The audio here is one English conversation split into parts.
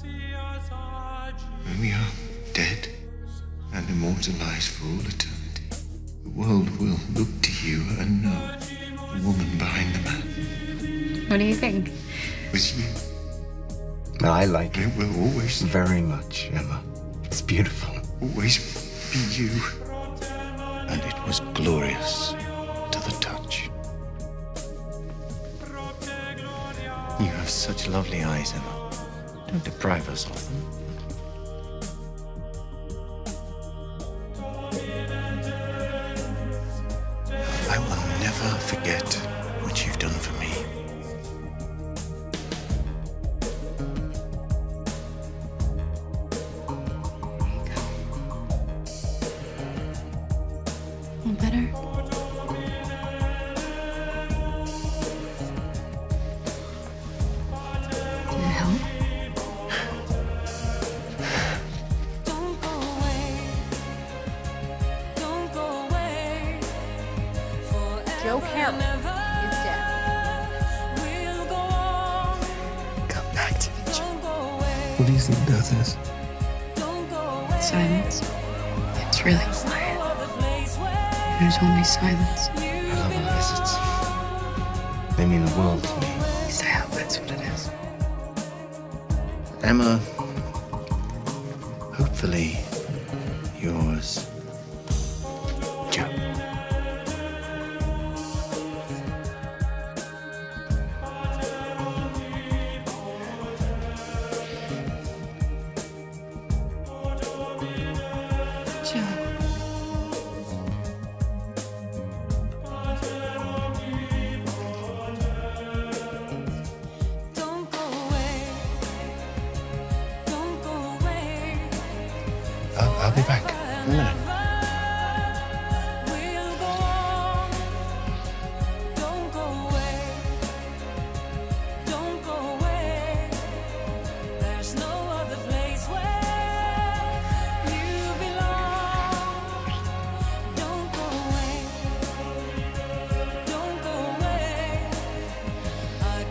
When we are dead and immortalized for all eternity, the world will look to you and know the woman behind the man. What do you think? With you. I like it It will always, very much, Emma. It's beautiful. always be you. And it was glorious to the touch. You have such lovely eyes, Emma. Don't deprive us of them. I will never forget what you've done for me. Feel better? Joe Carroll is dead. We'll go on. Come back to me. Don't. What do you think that is? Don't go away. Silence. It's really quiet. No other place where There's only silence. I love visits. They mean the world to me. Hope that's what it is. Emma, hopefully yours,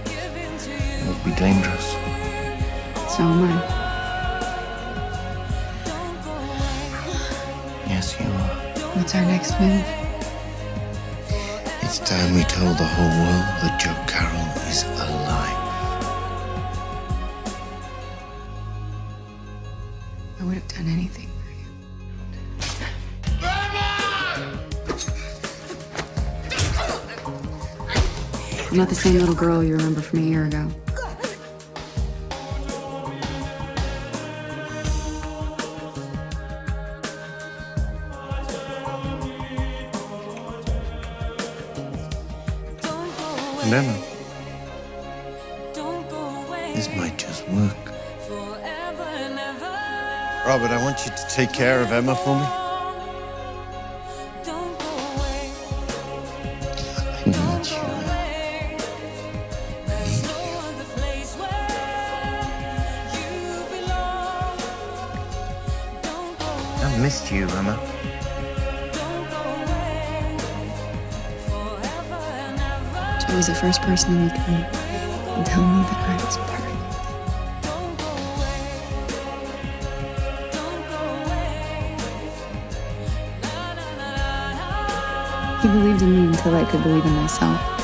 give in to It you. would be dangerous. So am I. What's our next move? It's time we told the whole world that Joe Carroll is alive. I would have done anything for you. I'm not the same little girl you remember from a year ago. Don't go away. And Emma, Don't go away. this might just work. Forever and ever. Robert, I want you to take care of Emma for me. Don't go away. I need you. away. There's no other place where you belong. Don't go away. I've missed you, Emma. Joe was the first person to look at me and tell me that I was perfect. He believed in me until I could believe in myself.